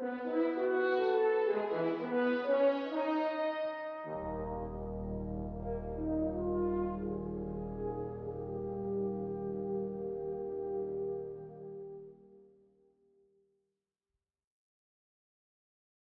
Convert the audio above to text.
Música